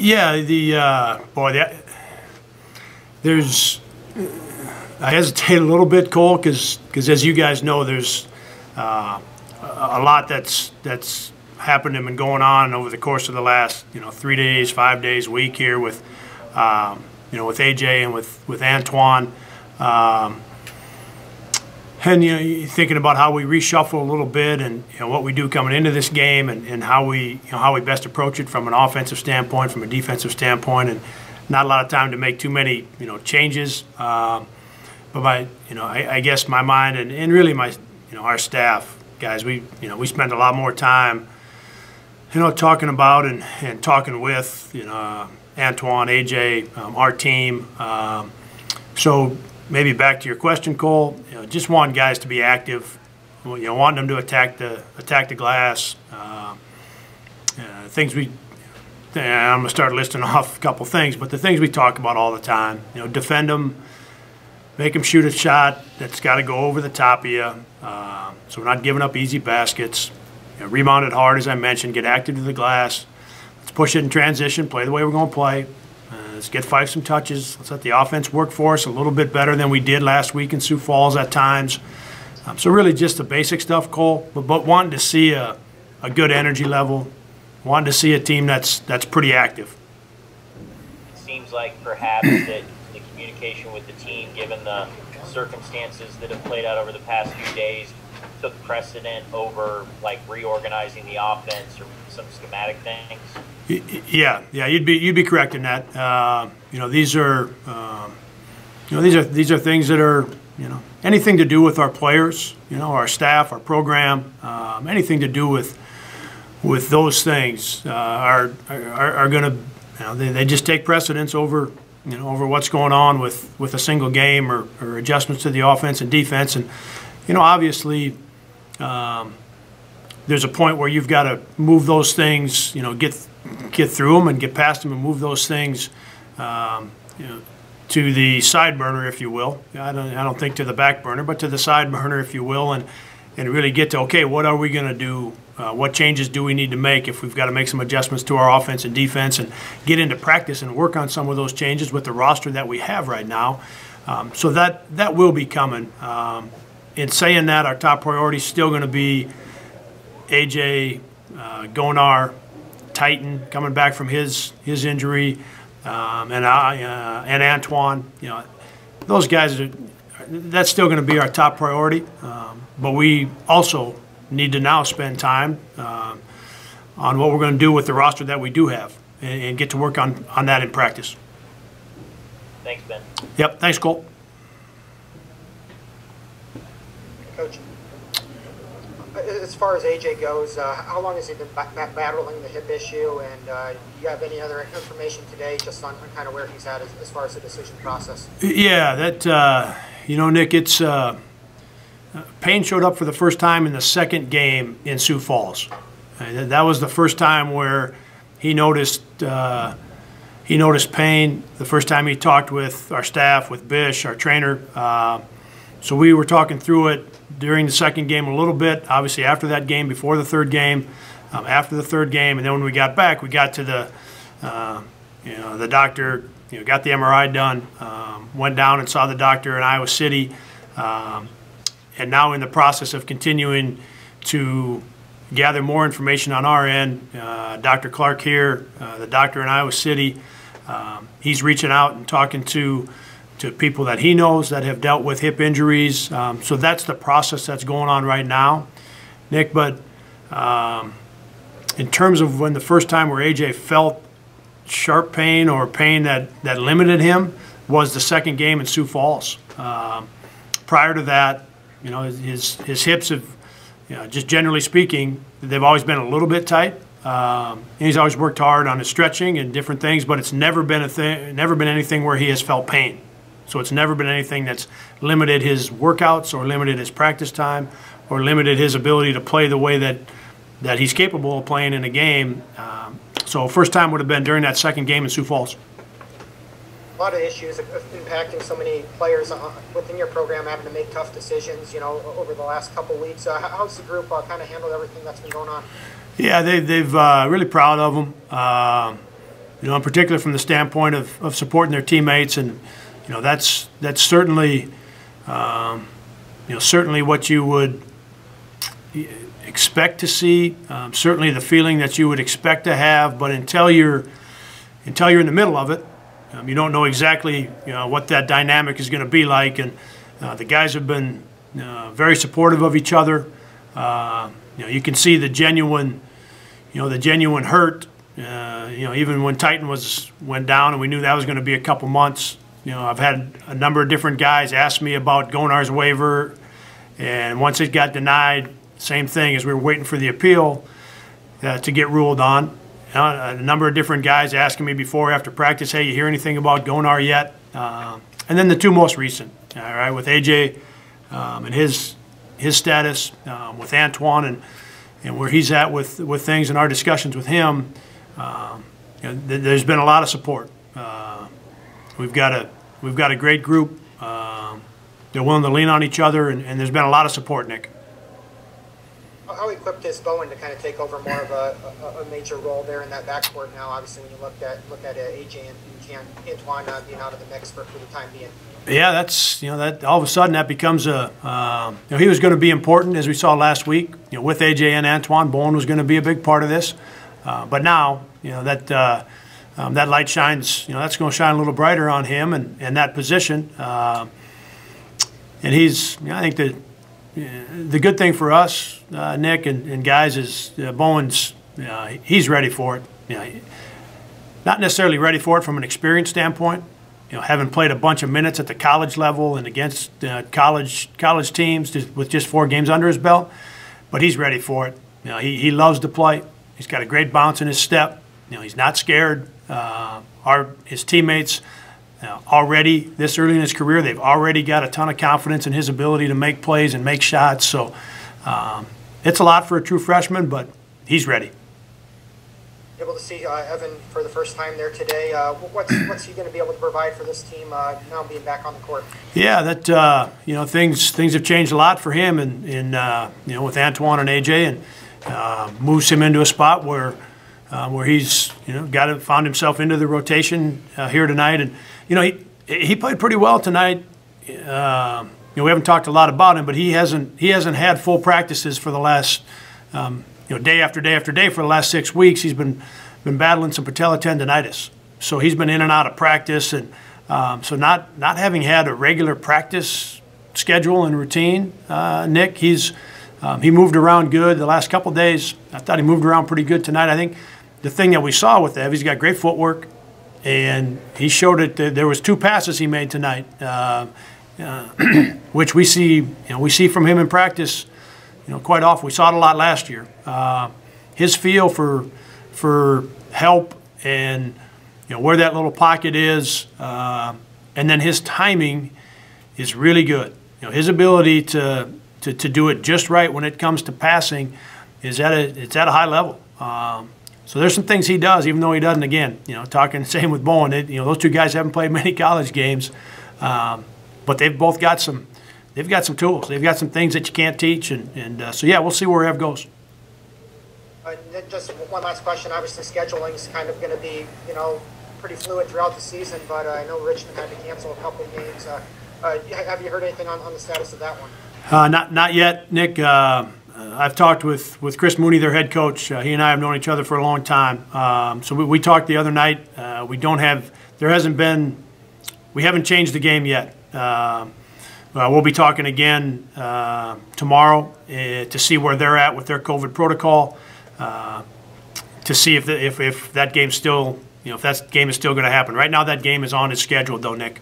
Yeah, the uh, boy, that, there's. I hesitate a little bit, Cole, because as you guys know, there's uh, a lot that's that's happened and been going on over the course of the last you know three days, five days, week here with um, you know with AJ and with with Antoine. Um, and you know, thinking about how we reshuffle a little bit, and you know what we do coming into this game, and, and how we you know how we best approach it from an offensive standpoint, from a defensive standpoint, and not a lot of time to make too many you know changes. Uh, but my you know I, I, guess my mind and, and really my you know our staff guys, we you know we spend a lot more time you know talking about and, and talking with you know Antoine, AJ, um, our team. Um, so maybe back to your question, Cole. You know, just want guys to be active. You know, wanting them to attack the attack the glass. Uh, uh, things we. I'm gonna start listing off a couple things, but the things we talk about all the time. You know, defend them, make them shoot a shot that's got to go over the top of you. Uh, so we're not giving up easy baskets. You know, rebound it hard, as I mentioned. Get active to the glass. Let's push it in transition. Play the way we're going to play. Let's get five some touches. Let's let the offense work for us a little bit better than we did last week in Sioux Falls at times. Um, so really just the basic stuff, Cole, but, but wanting to see a, a good energy level, wanting to see a team that's that's pretty active. It seems like perhaps that the communication with the team, given the circumstances that have played out over the past few days, took precedent over like reorganizing the offense or some schematic things. Yeah, yeah, you'd be you'd be correct in that. Uh, you know, these are um, you know these are these are things that are you know anything to do with our players, you know, our staff, our program, um, anything to do with with those things uh, are are, are going to you know they, they just take precedence over you know over what's going on with with a single game or, or adjustments to the offense and defense and you know obviously. Um, there's a point where you've got to move those things, you know, get get through them and get past them and move those things, um, you know, to the side burner, if you will. I don't, I don't think to the back burner, but to the side burner, if you will, and and really get to okay, what are we going to do? Uh, what changes do we need to make if we've got to make some adjustments to our offense and defense, and get into practice and work on some of those changes with the roster that we have right now. Um, so that that will be coming. Um, in saying that, our top priority is still going to be AJ uh, Goanar, Tytan coming back from his his injury, um, and I uh, and Antoine. You know, those guys are. That's still going to be our top priority, um, but we also need to now spend time uh, on what we're going to do with the roster that we do have, and, and get to work on on that in practice. Thanks, Ben. Yep. Thanks, Colt. Coach as far as AJ goes, uh, how long has he been battling the hip issue? And uh, you have any other information today just on, kind of where he's at as, as, far as the decision process? Yeah, that, uh, you know, Nick, it's uh, pain showed up for the first time in the second game in Sioux Falls. And that was the first time where he noticed uh, he noticed pain. The first time he talked with our staff, with Bish, our trainer. So we were talking through it during the second game a little bit, obviously after that game, before the third game, um, after the third game, and then when we got back, we got to the, uh, you know, the doctor, you know, got the MRI done, um, went down and saw the doctor in Iowa City, um, and now in the process of continuing to gather more information on our end. Uh, Dr. Clark here, uh, the doctor in Iowa City, um, he's reaching out and talking to to people that he knows that have dealt with hip injuries. Um, so that's the process that's going on right now, Nick. But um, in terms of when the first time where AJ felt sharp pain or pain that, that limited him was the second game in Sioux Falls. Um, prior to that, you know, his, his hips have, you know, just generally speaking, they've always been a little bit tight. Um, he's always worked hard on his stretching and different things, but it's never been a thing, never been anything where he has felt pain. So it's never been anything that's limited his workouts or limited his practice time or limited his ability to play the way that that he's capable of playing in a game. Um, so first time would have been during that second game in Sioux Falls. A lot of issues impacting so many players within your program having to make tough decisions, you know, over the last couple weeks. Uh, how's the group uh, kind of handled everything that's been going on? Yeah, they, they've uh, really proud of them. Uh, you know, in particular from the standpoint of, of supporting their teammates, and you know that's that's certainly um, you know certainly what you would expect to see. Um, certainly the feeling that you would expect to have, but until you're until you're in the middle of it, um, you don't know exactly you know what that dynamic is going to be like. And uh, the guys have been uh, very supportive of each other. Uh, you know, you can see the genuine, you know, the genuine hurt. Uh, you know, even when Tytan was went down, and we knew that was going to be a couple months. You know, I've had a number of different guys ask me about Goanar's waiver, and once it got denied, same thing as we were waiting for the appeal uh, to get ruled on. Uh, a number of different guys asking me before, after practice, hey, you hear anything about Goanar yet? Uh, and then the two most recent, all right, with AJ um, and his his status, um, with Antoine and and where he's at with with things in our discussions with him. Um, you know, th there's been a lot of support. We've got a we've got a great group. Um, they're willing to lean on each other, and, and there's been a lot of support, Nick how equipped is Bowen to kind of take over more of a, a, a major role there in that backcourt now? Obviously, when you look at look at uh, AJ and, and Antoine uh, being out of the mix for, for the time being. Yeah, that's you know that all of a sudden that becomes a uh, you know he was going to be important as we saw last week. You know with AJ and Antoine, Bowen was going to be a big part of this, uh, but now you know that. Uh, um, that light shines, you know, that's going to shine a little brighter on him and, and that position. Uh, and he's, you know, I think that the good thing for us, uh, Nick and, and, guys, is uh, Bowen's uh, he's ready for it. You know, not necessarily ready for it from an experience standpoint. You know, having played a bunch of minutes at the college level and against uh, college college teams with just four games under his belt, but he's ready for it. You know, he, he loves to play. He's got a great bounce in his step. You know, he's not scared. Uh, our his teammates now, already this early in his career, they've already got a ton of confidence in his ability to make plays and make shots. So um, it's a lot for a true freshman, but he's ready. Able to see uh, Evan for the first time there today. Uh, what's what's he going to be able to provide for this team uh, now being back on the court? Yeah, that uh, you know things things have changed a lot for him, and uh, you know with Antoine and AJ, and uh, moves him into a spot where where he's you know got found himself into the rotation here tonight, and you know, he, he played pretty well tonight. Uh, you know, we haven't talked a lot about him, but he hasn't he hasn't had full practices for the last um, you know day after day after day for the last six weeks. He's been been battling some patella tendonitis, so he's been in and out of practice, and um, so not not having had a regular practice schedule and routine. Uh, Nick, he's um, he moved around good the last couple days. I thought he moved around pretty good tonight. I think the thing that we saw with Ev, he's got great footwork and he showed it. There was two passes he made tonight, uh, uh, which we see. You know, we see from him in practice. You know, quite often. We saw it a lot last year. Uh, his feel for for help and you know where that little pocket is, uh, and then his timing is really good. You know, his ability to to, to do it just right when it comes to passing is at a it's at a high level. Um, so there's some things he does, even though he doesn't. Again, you know, talking same with Bowen. It, you know, those two guys haven't played many college games, um, but they've both got some. They've got some tools. They've got some things that you can't teach, and, and uh, so yeah, we'll see where Ev goes. Uh, just one last question. Obviously, scheduling is kind of going to be, you know, pretty fluid throughout the season. But uh, I know Richmond had to cancel a couple of games. Uh, uh, have you heard anything on, on the status of that one? Uh, not not yet, Nick. Uh, I've talked with, with Chris Mooney, their head coach. Uh, he and I have known each other for a long time. Um, so we, we, talked the other night. Uh, we don't have, there hasn't been, we haven't changed the game yet. Uh, we'll be talking again uh, tomorrow to see where they're at with their COVID protocol, to see if, the, if, if that game still, you know, if that game is still going to happen. Right now, that game is on its schedule, though, Nick.